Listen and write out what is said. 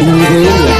ingredient